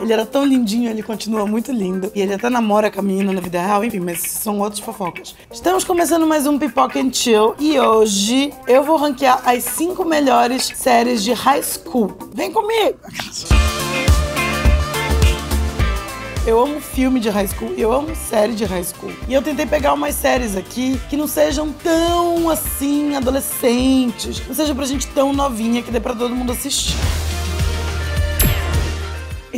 Ele era tão lindinho, ele continua muito lindo. E ele até namora com a menina na vida real, enfim, mas são outros fofocas. Estamos começando mais um Pipoca and Chill e hoje eu vou ranquear as cinco melhores séries de high school. Vem comigo! Eu amo filme de high school, eu amo série de high school. E eu tentei pegar umas séries aqui que não sejam tão assim adolescentes, não seja pra gente tão novinha que dê pra todo mundo assistir.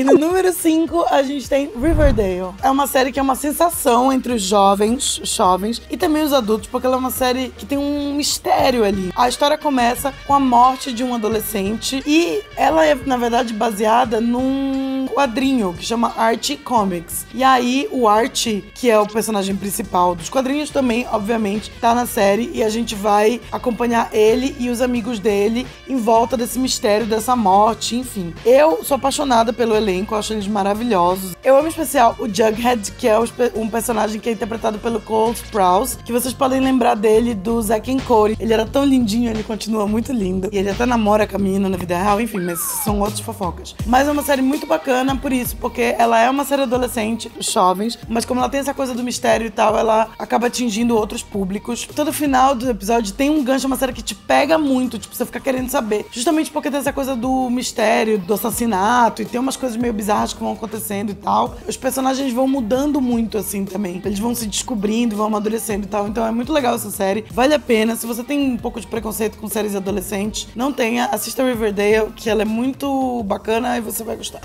E no número 5, a gente tem Riverdale. É uma série que é uma sensação entre os jovens, jovens e também os adultos, porque ela é uma série que tem um mistério ali. A história começa com a morte de um adolescente e ela é, na verdade, baseada num quadrinho que chama Archie Comics. E aí, o Archie, que é o personagem principal dos quadrinhos, também, obviamente, tá na série e a gente vai acompanhar ele e os amigos dele em volta desse mistério, dessa morte, enfim. Eu sou apaixonada pelo elenco, acho eles maravilhosos. Eu amo em especial o Jughead, que é um personagem que é interpretado pelo Cole Sprouse, que vocês podem lembrar dele do Zack and Cody. Ele era tão lindinho, ele continua muito lindo. E ele até namora com a menina na vida real, enfim, mas são outros fofocas. Mas é uma série muito bacana por isso, porque ela é uma série adolescente, jovens, mas como ela tem essa coisa do mistério e tal, ela acaba atingindo outros públicos. Todo final do episódio tem um gancho, uma série que te pega muito, tipo, você fica querendo saber. Justamente porque tem essa coisa do mistério, do assassinato, e tem umas coisas meio bizarras que vão acontecendo e tal. Os personagens vão mudando muito, assim, também. Eles vão se descobrindo, vão amadurecendo e tal. Então é muito legal essa série. Vale a pena. Se você tem um pouco de preconceito com séries adolescentes, não tenha. Assista Riverdale, que ela é muito bacana e você vai gostar.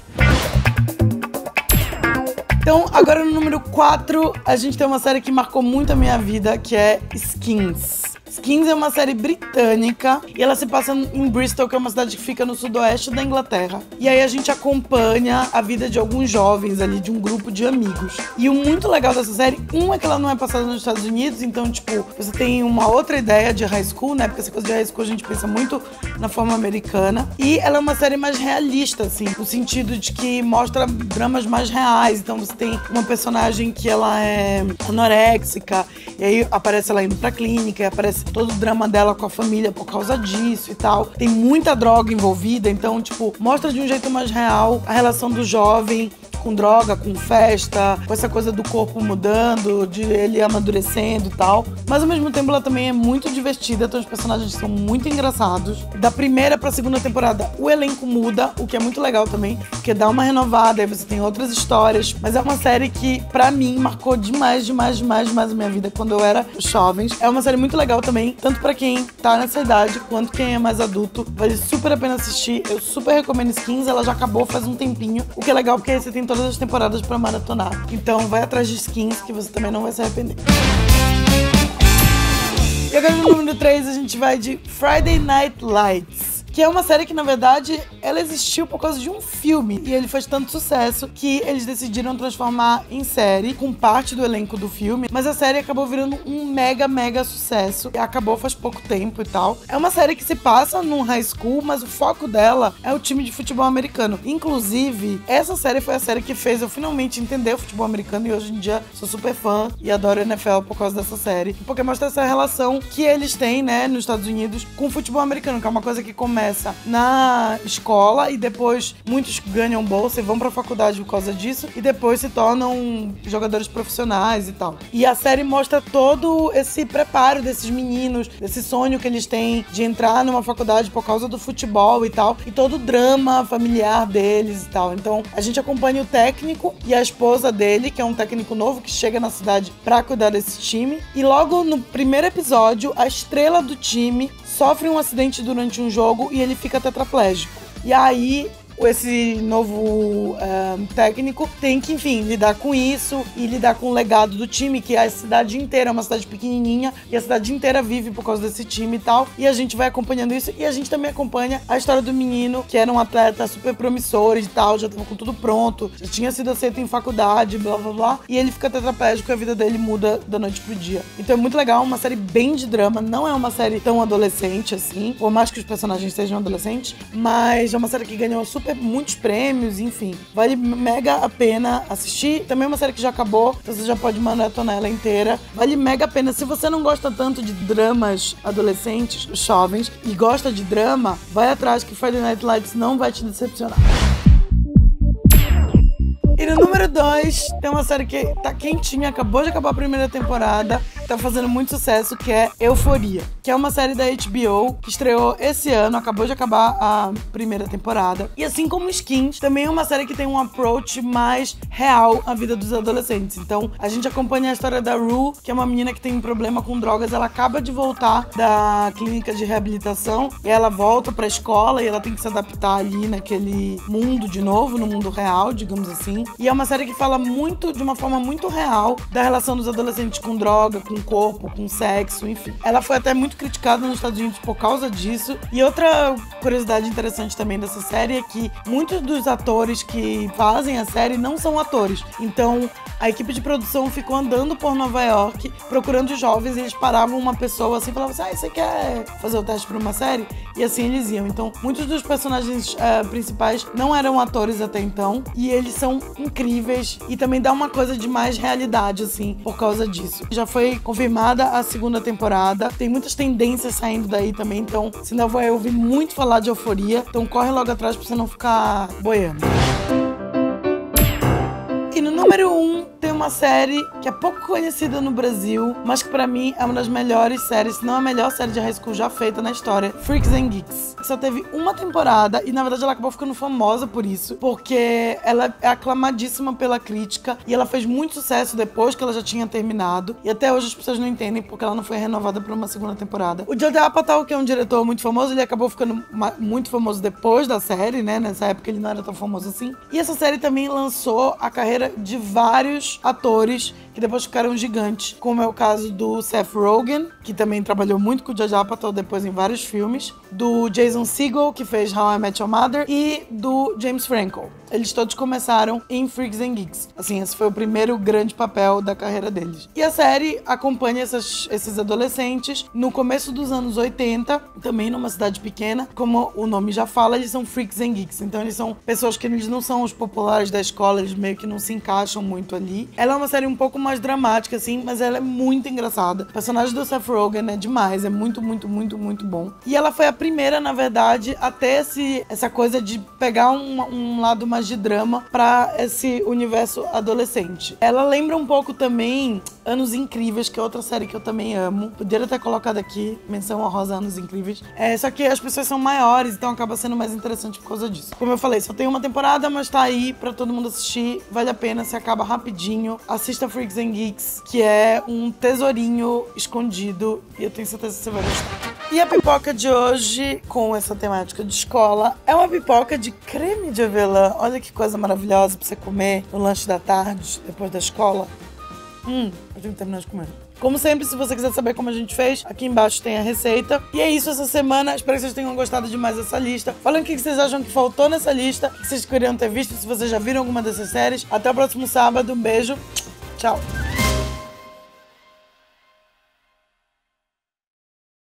Então, agora no número 4, a gente tem uma série que marcou muito a minha vida, que é Skins. Skins é uma série britânica e ela se passa em Bristol, que é uma cidade que fica no sudoeste da Inglaterra. E aí a gente acompanha a vida de alguns jovens ali, de um grupo de amigos. E o muito legal dessa série, um é que ela não é passada nos Estados Unidos, então, tipo, você tem uma outra ideia de high school, né? Porque essa coisa de high school a gente pensa muito na forma americana. E ela é uma série mais realista, assim, no sentido de que mostra dramas mais reais. Então você tem uma personagem que ela é anoréxica, e aí aparece ela indo pra clínica, e aparece todo o drama dela com a família por causa disso e tal. Tem muita droga envolvida, então, tipo, mostra de um jeito mais real a relação do jovem com droga, com festa, com essa coisa do corpo mudando, de ele amadurecendo e tal. Mas ao mesmo tempo ela também é muito divertida, então os personagens são muito engraçados. Da primeira pra segunda temporada, o elenco muda, o que é muito legal também, porque dá uma renovada, aí você tem outras histórias. Mas é uma série que, para mim, marcou demais, demais, demais, demais a minha vida quando eu era jovem. É uma série muito legal também, tanto para quem tá nessa idade quanto quem é mais adulto. Vale super a pena assistir. Eu super recomendo Skins, ela já acabou faz um tempinho. O que é legal porque você tem todas as temporadas para maratonar. Então vai atrás de skins que você também não vai se arrepender. E agora no número 3 a gente vai de Friday Night Lights que é uma série que, na verdade, ela existiu por causa de um filme. E ele fez tanto sucesso que eles decidiram transformar em série, com parte do elenco do filme. Mas a série acabou virando um mega, mega sucesso. E acabou faz pouco tempo e tal. É uma série que se passa num high school, mas o foco dela é o time de futebol americano. Inclusive, essa série foi a série que fez eu finalmente entender o futebol americano. E hoje em dia sou super fã e adoro NFL por causa dessa série. Porque mostra essa relação que eles têm, né, nos Estados Unidos com o futebol americano, que é uma coisa que começa começa na escola e depois muitos ganham bolsa e vão pra faculdade por causa disso e depois se tornam jogadores profissionais e tal. E a série mostra todo esse preparo desses meninos, desse sonho que eles têm de entrar numa faculdade por causa do futebol e tal, e todo o drama familiar deles e tal. Então a gente acompanha o técnico e a esposa dele, que é um técnico novo que chega na cidade pra cuidar desse time. E logo no primeiro episódio, a estrela do time sofre um acidente durante um jogo e ele fica tetraplégico. E aí esse novo eh, técnico tem que, enfim, lidar com isso e lidar com o legado do time, que é a cidade inteira, é uma cidade pequenininha, e a cidade inteira vive por causa desse time e tal. E a gente vai acompanhando isso e a gente também acompanha a história do menino, que era um atleta super promissor e tal, já tava com tudo pronto, já tinha sido aceito em faculdade, blá blá blá, e ele fica tetraplégico e a vida dele muda da noite pro dia. Então é muito legal, uma série bem de drama, não é uma série tão adolescente assim, por mais que os personagens sejam adolescentes, mas é uma série que ganhou super muitos prêmios, enfim. Vale mega a pena assistir. Também é uma série que já acabou, então você já pode maratonar ela inteira. Vale mega a pena. Se você não gosta tanto de dramas adolescentes, jovens, e gosta de drama, vai atrás que Friday Night Lights não vai te decepcionar. número 2 tem uma série que tá quentinha, acabou de acabar a primeira temporada, tá fazendo muito sucesso, que é Euforia, que é uma série da HBO que estreou esse ano, acabou de acabar a primeira temporada. E assim como Skins, também é uma série que tem um approach mais real à vida dos adolescentes. Então, a gente acompanha a história da Rue, que é uma menina que tem um problema com drogas, ela acaba de voltar da clínica de reabilitação e ela volta pra escola e ela tem que se adaptar ali naquele mundo de novo, no mundo real, digamos assim. E é uma série que fala muito, de uma forma muito real, da relação dos adolescentes com droga, com corpo, com sexo, enfim. Ela foi até muito criticada nos Estados Unidos por causa disso. E outra curiosidade interessante também dessa série é que muitos dos atores que fazem a série não são atores. Então, a equipe de produção ficou andando por Nova York procurando jovens e eles paravam uma pessoa assim e falavam assim: Ah, você quer fazer o teste para uma série? E assim eles iam. Então, muitos dos personagens uh, principais não eram atores até então e eles são incríveis e também dá uma coisa de mais realidade, assim, por causa disso. Já foi confirmada a segunda temporada, tem muitas tendências saindo daí também, então você ainda vai ouvir muito falar de euforia, então corre logo atrás pra você não ficar boiando. E no número 1, um, tem uma série que é pouco conhecida no Brasil, mas que para mim é uma das melhores séries, se não a melhor série de high school já feita na história, Freaks and Geeks. Só teve uma temporada e na verdade ela acabou ficando famosa por isso, porque ela é aclamadíssima pela crítica e ela fez muito sucesso depois que ela já tinha terminado. E até hoje as pessoas não entendem porque ela não foi renovada para uma segunda temporada. O Judd Apatow, que é um diretor muito famoso, ele acabou ficando muito famoso depois da série, né? Nessa época ele não era tão famoso assim. E essa série também lançou a carreira de vários atores que depois ficaram gigantes, como é o caso do Seth Rogen, que também trabalhou muito com o Jar Apatow depois em vários filmes, do Jason Segel, que fez How I Met Your Mother, e do James Franco. Eles todos começaram em Freaks and Geeks. Assim, esse foi o primeiro grande papel da carreira deles. E a série acompanha essas, esses adolescentes no começo dos anos 80, também numa cidade pequena. Como o nome já fala, eles são Freaks and Geeks. Então eles são pessoas que eles não são os populares da escola, eles meio que não se encaixam muito ali. Ela é uma série um pouco mais dramática, assim, mas ela é muito engraçada. O personagem do Seth Rogen é demais, é muito, muito, muito, muito bom. E ela foi a primeira, na verdade, a ter esse, essa coisa de pegar um, um lado mais de drama para esse universo adolescente. Ela lembra um pouco também Anos Incríveis, que é outra série que eu também amo. Poderia ter colocado aqui, menção honrosa Anos Incríveis. É, só que as pessoas são maiores, então acaba sendo mais interessante por causa disso. Como eu falei, só tem uma temporada, mas tá aí para todo mundo assistir. Vale a pena, se acaba rapidinho. Assista Freaks and Geeks, que é um tesourinho escondido e eu tenho certeza que você vai gostar. E a pipoca de hoje, com essa temática de escola, é uma pipoca de creme de avelã. Olha que coisa maravilhosa pra você comer no lanche da tarde, depois da escola. Hum, eu tenho que terminar de comer. Como sempre, se você quiser saber como a gente fez, aqui embaixo tem a receita. E é isso essa semana. Espero que vocês tenham gostado demais dessa lista. Falem o que vocês acham que faltou nessa lista, que vocês queriam ter visto, se vocês já viram alguma dessas séries. Até o próximo sábado. Um beijo. Tchau.